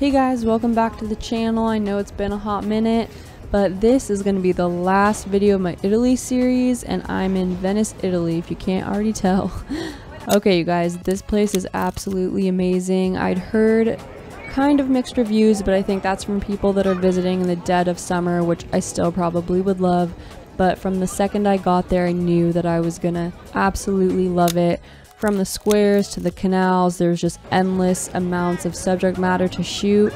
Hey guys, welcome back to the channel. I know it's been a hot minute, but this is going to be the last video of my Italy series, and I'm in Venice, Italy, if you can't already tell. okay, you guys, this place is absolutely amazing. I'd heard kind of mixed reviews, but I think that's from people that are visiting in the dead of summer, which I still probably would love. But from the second I got there, I knew that I was gonna absolutely love it. From the squares to the canals, there's just endless amounts of subject matter to shoot,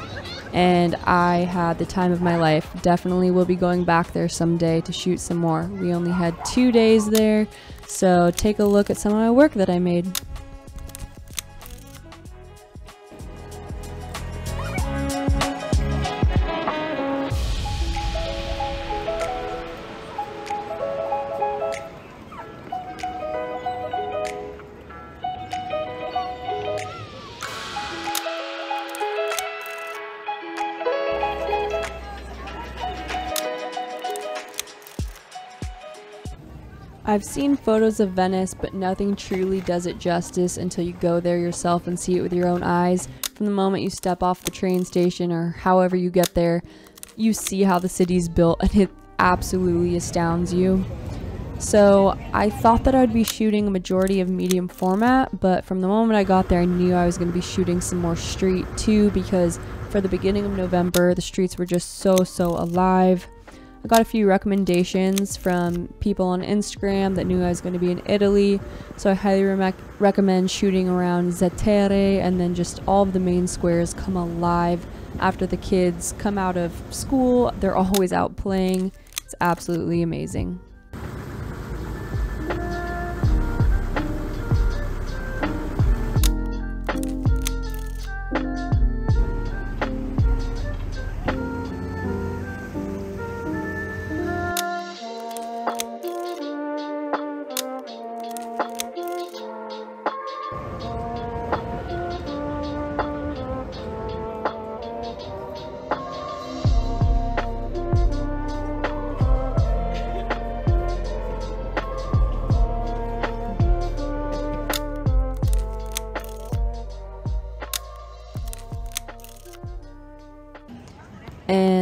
and I had the time of my life. Definitely will be going back there someday to shoot some more. We only had two days there, so take a look at some of my work that I made. I've seen photos of Venice, but nothing truly does it justice until you go there yourself and see it with your own eyes. From the moment you step off the train station or however you get there, you see how the city's built and it absolutely astounds you. So I thought that I'd be shooting a majority of medium format, but from the moment I got there, I knew I was going to be shooting some more street too because for the beginning of November, the streets were just so, so alive. I got a few recommendations from people on Instagram that knew I was going to be in Italy, so I highly re recommend shooting around Zattere and then just all of the main squares come alive after the kids come out of school. They're always out playing. It's absolutely amazing.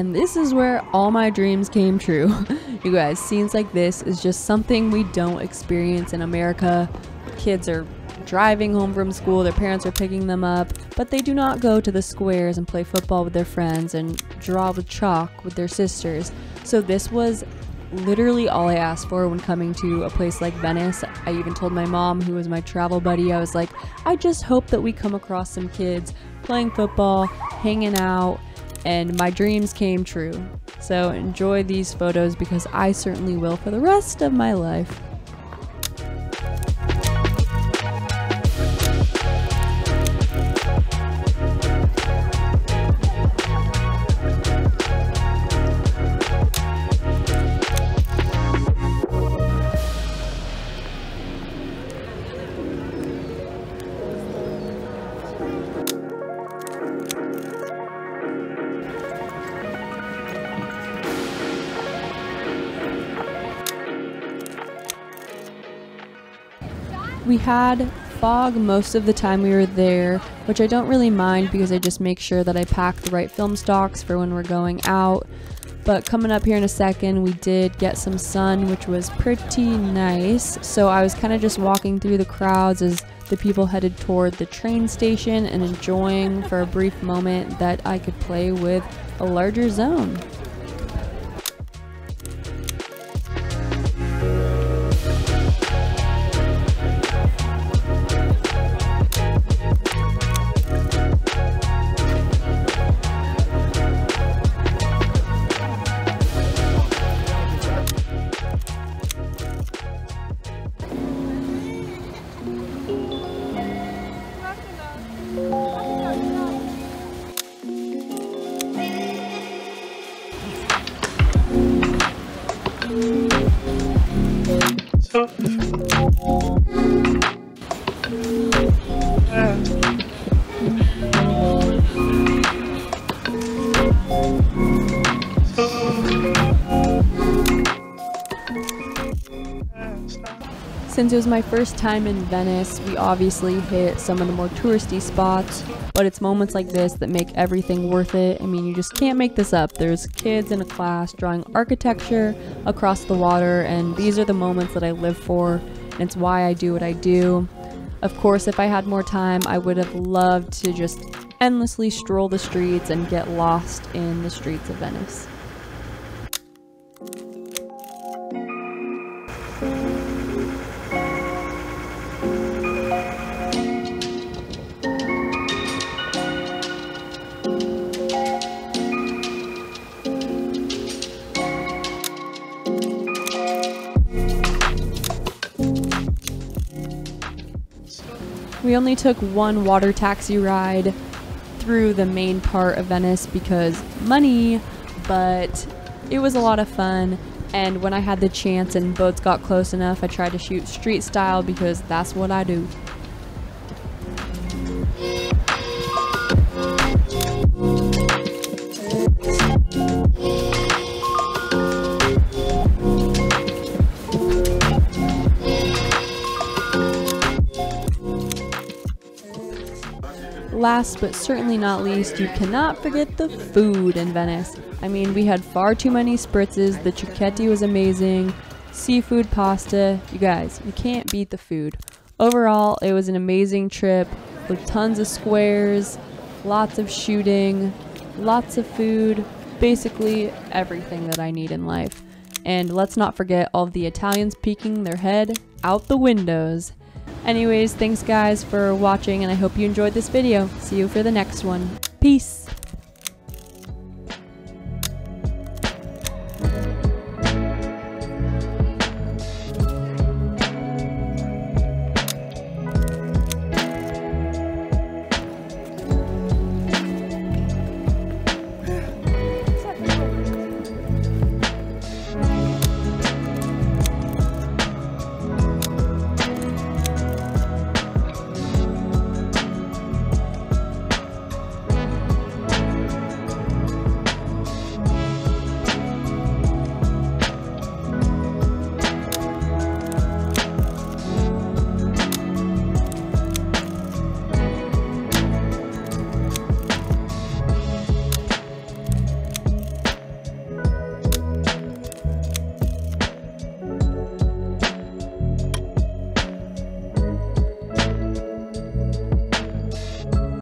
And this is where all my dreams came true. you guys, scenes like this is just something we don't experience in America. Kids are driving home from school, their parents are picking them up, but they do not go to the squares and play football with their friends and draw with chalk with their sisters. So this was literally all I asked for when coming to a place like Venice. I even told my mom, who was my travel buddy, I was like, I just hope that we come across some kids playing football, hanging out, and my dreams came true. So enjoy these photos because I certainly will for the rest of my life. We had fog most of the time we were there, which I don't really mind because I just make sure that I pack the right film stocks for when we're going out. But coming up here in a second, we did get some sun, which was pretty nice. So I was kind of just walking through the crowds as the people headed toward the train station and enjoying for a brief moment that I could play with a larger zone. Oh. Since it was my first time in Venice, we obviously hit some of the more touristy spots, but it's moments like this that make everything worth it. I mean, you just can't make this up. There's kids in a class drawing architecture across the water, and these are the moments that I live for, and it's why I do what I do. Of course, if I had more time, I would have loved to just endlessly stroll the streets and get lost in the streets of Venice. We only took one water taxi ride through the main part of Venice because money, but it was a lot of fun. And when I had the chance and boats got close enough, I tried to shoot street style because that's what I do. Last but certainly not least, you cannot forget the food in Venice. I mean, we had far too many spritzes, the cicchetti was amazing, seafood pasta. You guys, you can't beat the food. Overall, it was an amazing trip with tons of squares, lots of shooting, lots of food, basically everything that I need in life. And let's not forget all the Italians peeking their head out the windows. Anyways, thanks guys for watching and I hope you enjoyed this video. See you for the next one. Peace!